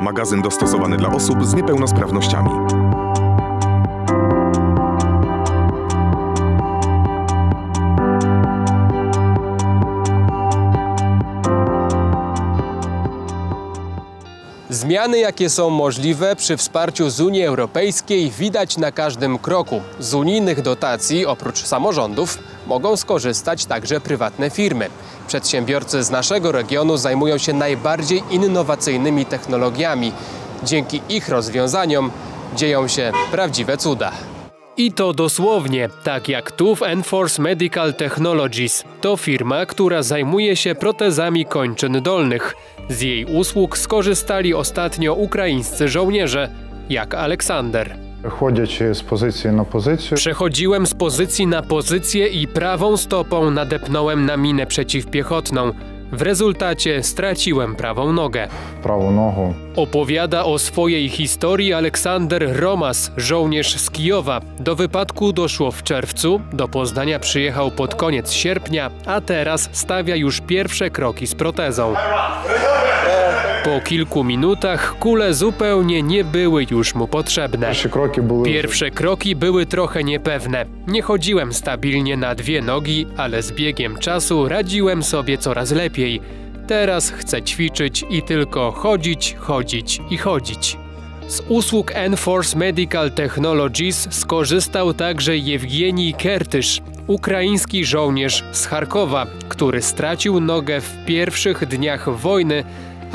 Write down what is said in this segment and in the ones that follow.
magazyn dostosowany dla osób z niepełnosprawnościami. Zmiany, jakie są możliwe przy wsparciu z Unii Europejskiej, widać na każdym kroku. Z unijnych dotacji, oprócz samorządów, mogą skorzystać także prywatne firmy. Przedsiębiorcy z naszego regionu zajmują się najbardziej innowacyjnymi technologiami. Dzięki ich rozwiązaniom dzieją się prawdziwe cuda. I to dosłownie, tak jak TUF Enforce Medical Technologies. To firma, która zajmuje się protezami kończyn dolnych. Z jej usług skorzystali ostatnio ukraińscy żołnierze, jak Aleksander. Ходячи з позиції на позицію, Przechodziłem z pozycji na pozycję i prawą stopą nadepnąłem na minę przeciwpiechotną. W rezultacie straciłem prawą nogę. Prawą nogą. Opowiada o swojej historii Aleksander Romas, żołnierz z Kijowa. Do wypadku doszło w czerwcu, do Poznania przyjechał pod koniec sierpnia, a teraz stawia już pierwsze kroki z protezą. Po kilku minutach kule zupełnie nie były już mu potrzebne. Pierwsze kroki były trochę niepewne. Nie chodziłem stabilnie na dwie nogi, ale z biegiem czasu radziłem sobie coraz lepiej. Teraz chcę ćwiczyć i tylko chodzić, chodzić i chodzić. Z usług Enforce Medical Technologies skorzystał także Jewgieni Kertysz, ukraiński żołnierz z Charkowa, który stracił nogę w pierwszych dniach wojny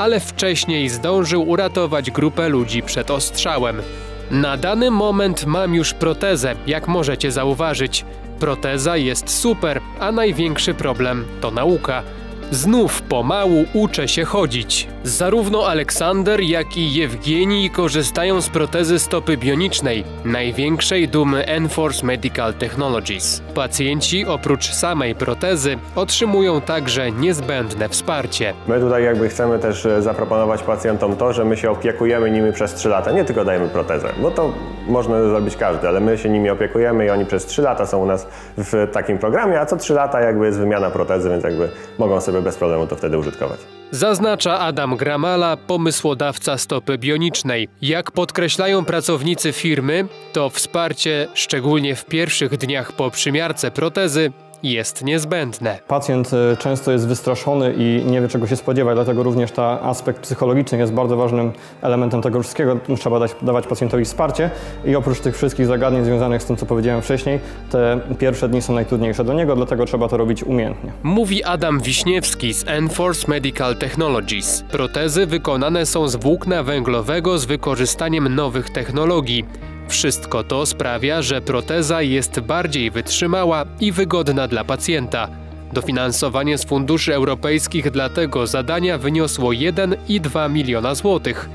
ale wcześniej zdążył uratować grupę ludzi przed ostrzałem. Na dany moment mam już protezę, jak możecie zauważyć. Proteza jest super, a największy problem to nauka. Znów pomału uczę się chodzić. Zarówno Aleksander, jak i Jewgenij korzystają z protezy stopy bionicznej, największej dumy Enforce Medical Technologies. Pacjenci oprócz samej protezy otrzymują także niezbędne wsparcie. My tutaj jakby chcemy też e, zaproponować pacjentom to, że my się opiekujemy nimi przez 3 lata, nie tylko dajemy protezę, bo to można zrobić każdy, ale my się nimi opiekujemy i oni przez 3 lata są u nas w takim programie, a co 3 lata jakby jest wymiana protezy, więc jakby mogą sobie bez problemu to wtedy użytkować. Zaznacza Adam Gramala, pomysłodawca stopy bionicznej. Jak podkreślają pracownicy firmy, to wsparcie, szczególnie w pierwszych dniach po przymiarce protezy, jest niezbędne. Pacjent y, często jest wystraszony i nie wie czego się spodziewać, dlatego również ta aspekt psychologiczny jest bardzo ważnym elementem tego wszystkiego. Trzeba dać, dawać pacjentowi wsparcie i oprócz tych wszystkich zagadnień związanych z tym, co powiedziałem wcześniej, te pierwsze dni są najtrudniejsze do niego, dlatego trzeba to robić umiejętnie. Mówi Adam Wiśniewski z Enforce Medical Technologies. Protezy wykonane są z włókna węglowego z wykorzystaniem nowych technologii. Wszystko to sprawia, że proteza jest bardziej wytrzymała i wygodna dla pacjenta. Dofinansowanie z funduszy europejskich dla tego zadania wyniosło 1,2 miliona złotych.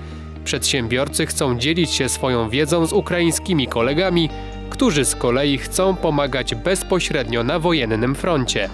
Przedsiębiorcy chcą dzielić się swoją wiedzą z ukraińskimi kolegami, którzy z kolei chcą pomagać bezpośrednio na wojennym froncie.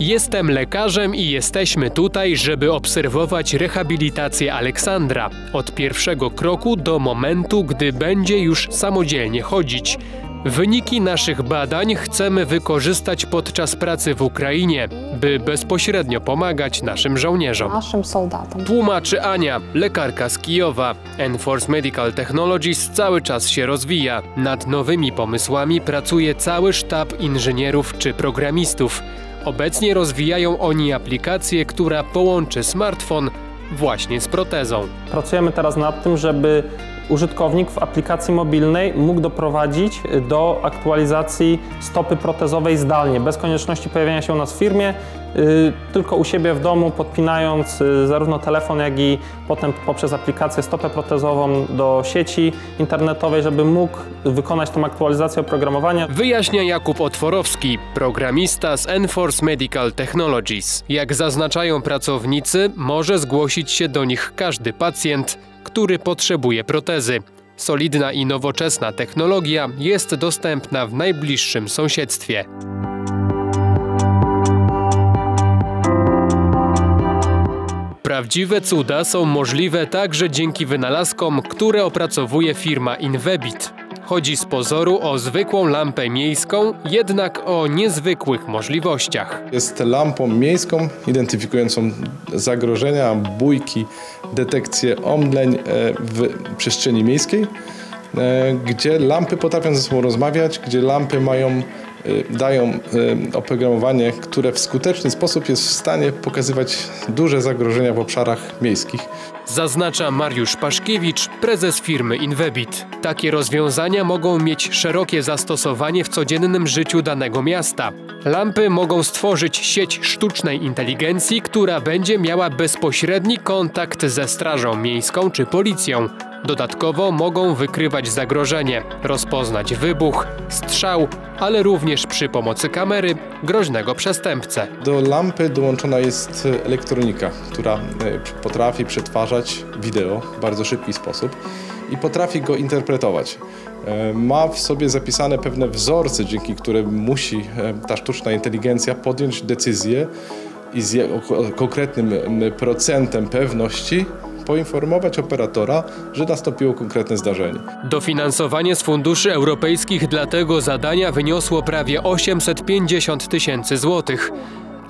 Jestem lekarzem i jesteśmy tutaj, żeby obserwować rehabilitację Aleksandra od pierwszego kroku do momentu, gdy będzie już samodzielnie chodzić. Wyniki naszych badań chcemy wykorzystać podczas pracy w Ukrainie, by bezpośrednio pomagać naszym żołnierzom. Naszym soldatom. Tłumaczy Ania, lekarka z Kijowa. Enforce Medical Technologies cały czas się rozwija. Nad nowymi pomysłami pracuje cały sztab inżynierów czy programistów. Obecnie rozwijają oni aplikację, która połączy smartfon właśnie z protezą. Pracujemy teraz nad tym, żeby użytkownik w aplikacji mobilnej mógł doprowadzić do aktualizacji stopy protezowej zdalnie, bez konieczności pojawiania się u nas w firmie, tylko u siebie w domu, podpinając y, zarówno telefon, jak i potem poprzez aplikację stopę protezową do sieci internetowej, żeby mógł wykonać tą aktualizację oprogramowania. Wyjaśnia Jakub Otworowski, programista z Enforce Medical Technologies. Jak zaznaczają pracownicy, może zgłosić się do nich każdy pacjent, który potrzebuje protezy. Solidna i nowoczesna technologia jest dostępna w najbliższym sąsiedztwie. Prawdziwe cuda są możliwe także dzięki wynalazkom, które opracowuje firma Invebit. Chodzi z pozoru o zwykłą lampę miejską, jednak o niezwykłych możliwościach. Jest lampą miejską identyfikującą zagrożenia, bójki, detekcję omdleń e, w przestrzeni miejskiej, e, gdzie lampy potrafią ze sobą rozmawiać, gdzie lampy mają, dają oprogramowanie, które w skuteczny sposób jest w stanie pokazywać duże zagrożenia w obszarach miejskich. Zaznacza Mariusz Paszkiewicz, prezes firmy Inwebit. Takie rozwiązania mogą mieć szerokie zastosowanie w codziennym życiu danego miasta. Lampy mogą stworzyć sieć sztucznej inteligencji, która będzie miała bezpośredni kontakt ze strażą miejską czy policją. Dodatkowo mogą wykrywać zagrożenie, rozpoznać wybuch, strzał, ale również przy pomocy kamery groźnego przestępcę. Do lampy dołączona jest elektronika, która e, potrafi przetwarzać wideo w bardzo szybki sposób i potrafi go interpretować. E, Ma w sobie zapisane pewne wzorce, dzięki którym musi e, ta sztuczna inteligencja podjąć decyzję i z konkretnym procentem pewności poinformować operatora, że nastąpiło konkretne zdarzenie. Dofinansowanie z funduszy europejskich dla tego zadania wyniosło prawie 850 tysięcy złotych.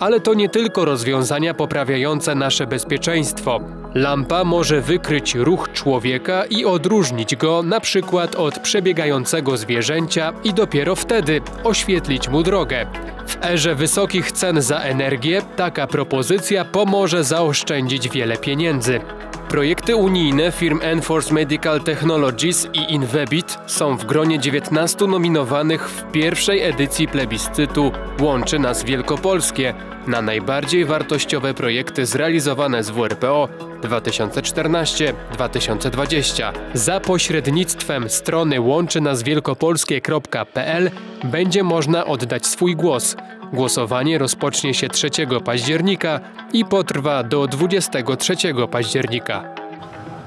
Ale to nie tylko rozwiązania poprawiające nasze bezpieczeństwo. Lampa może wykryć ruch człowieka i odróżnić go na przykład od przebiegającego zwierzęcia i dopiero wtedy oświetlić mu drogę. W erze wysokich cen za energię taka propozycja pomoże zaoszczędzić wiele pieniędzy. Projekty unijne firm Enforce Medical Technologies i Inwebit są w gronie 19 nominowanych w pierwszej edycji plebiscytu Łączy Nas Wielkopolskie na najbardziej wartościowe projekty zrealizowane z WRPO 2014-2020. Za pośrednictwem strony łączynaswielkopolskie.pl będzie można oddać swój głos. Głosowanie rozpocznie się 3 października i potrwa do 23 października.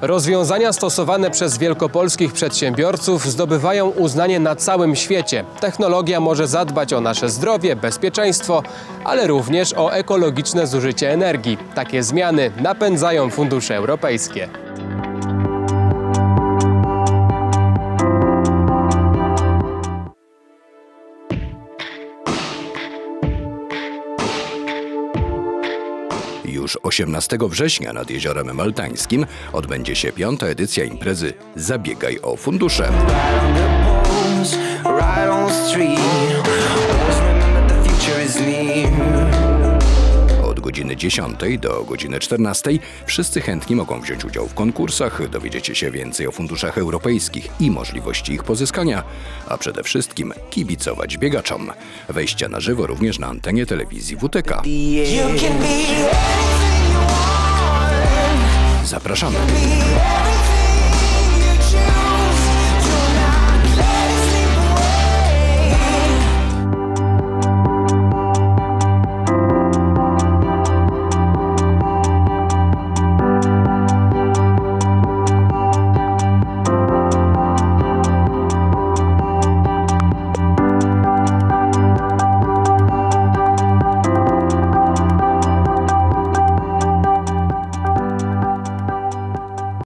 Rozwiązania stosowane przez wielkopolskich przedsiębiorców zdobywają uznanie na całym świecie. Technologia może zadbać o nasze zdrowie, bezpieczeństwo, ale również o ekologiczne zużycie energii. Takie zmiany napędzają fundusze europejskie. Już 18 września nad Jeziorem Maltańskim odbędzie się piąta edycja imprezy Zabiegaj o fundusze. Godziny 10 do godziny 14 wszyscy chętni mogą wziąć udział w konkursach, dowiedzieć się więcej o funduszach europejskich i możliwości ich pozyskania, a przede wszystkim kibicować biegaczom. Wejścia na żywo również na antenie telewizji WTK. Zapraszamy!